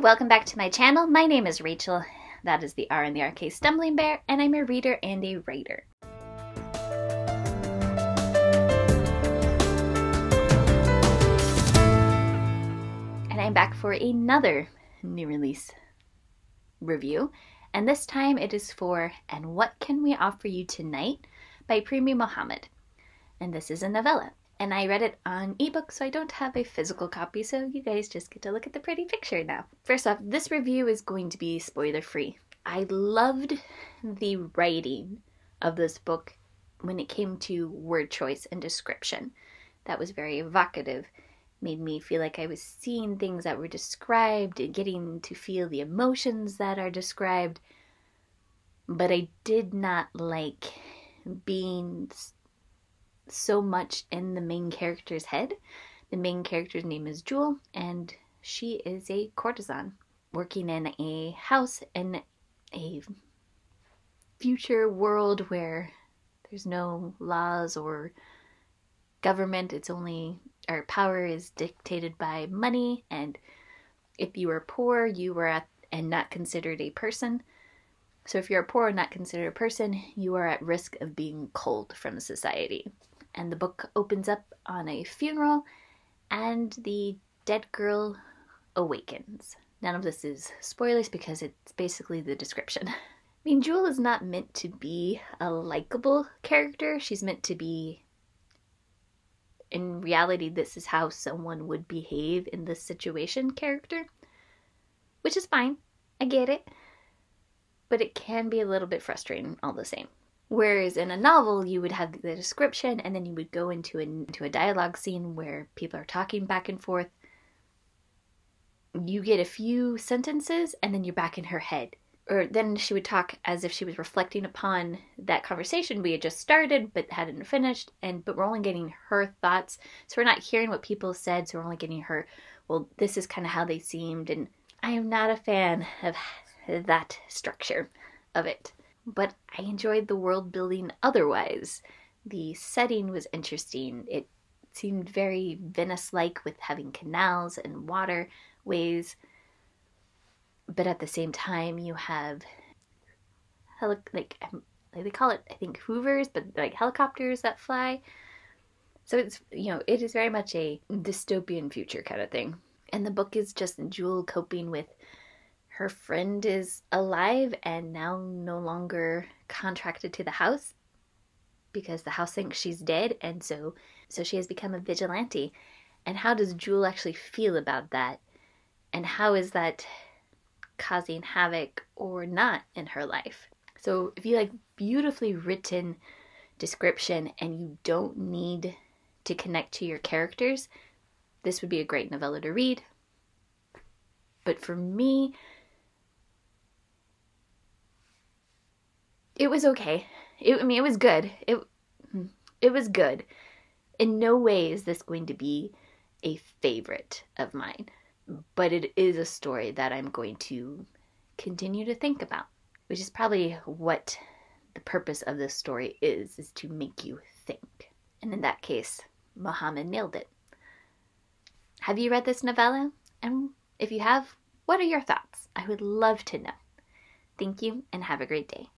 Welcome back to my channel. My name is Rachel. That is the R in the RK Stumblingbear, and I'm a reader and a writer. And I'm back for another new release review, and this time it is for And What Can We Offer You Tonight by Premee Mohamed. And this is a novella and I read it on ebook, so I don't have a physical copy, so you guys just get to look at the pretty picture now. First off, this review is going to be spoiler free. I loved the writing of this book when it came to word choice and description. That was very evocative, made me feel like I was seeing things that were described and getting to feel the emotions that are described. But I did not like being so much in the main character's head. The main character's name is Jewel, and she is a courtesan working in a house in a future world where there's no laws or government. It's only our power is dictated by money, and if you are poor, you are at, and not considered a person. So if you're poor and not considered a person, you are at risk of being culled from society and the book opens up on a funeral, and the dead girl awakens. None of this is spoilers because it's basically the description. I mean, Jewel is not meant to be a likable character. She's meant to be. In reality, this is how someone would behave in this situation character. Which is fine. I get it. But it can be a little bit frustrating all the same. Whereas in a novel, you would have the description and then you would go into, a, into a dialogue scene where people are talking back and forth. You get a few sentences and then you're back in her head. Or then she would talk as if she was reflecting upon that conversation we had just started but hadn't finished, and but we're only getting her thoughts. So we're not hearing what people said, so we're only getting her, well, this is kind of how they seemed, and I am not a fan of that structure of it but I enjoyed the world building otherwise. The setting was interesting. It seemed very Venice like with having canals and waterways, but at the same time, you have heli- like, like they call it, I think, hoovers, but like helicopters that fly. So it's, you know, it is very much a dystopian future kind of thing. And the book is just Jewel coping with her friend is alive and now no longer contracted to the house because the house thinks she's dead and so so she has become a vigilante. And how does jewel actually feel about that? And how is that causing havoc or not in her life? So if you like beautifully written description and you don't need to connect to your characters this would be a great novella to read. But for me it was okay. It, I mean, it was good. It it was good. In no way is this going to be a favorite of mine, but it is a story that I'm going to continue to think about, which is probably what the purpose of this story is, is to make you think. And in that case, Mohamed nailed it. Have you read this novella? And if you have, what are your thoughts? I would love to know. Thank you and have a great day.